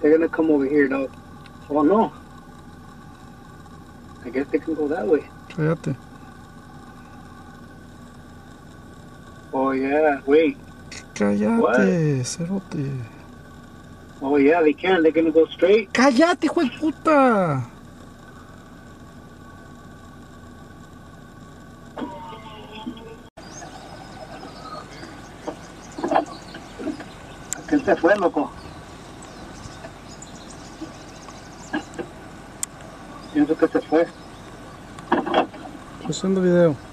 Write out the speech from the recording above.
They're gonna come over here though. Oh no. I guess they can go that way. Cállate. Oh yeah, wait. Cállate, cerote. Oh yeah, they can. They're gonna go straight. Cállate, hijo de puta. ¿Quién se fue, loco? Usando o video.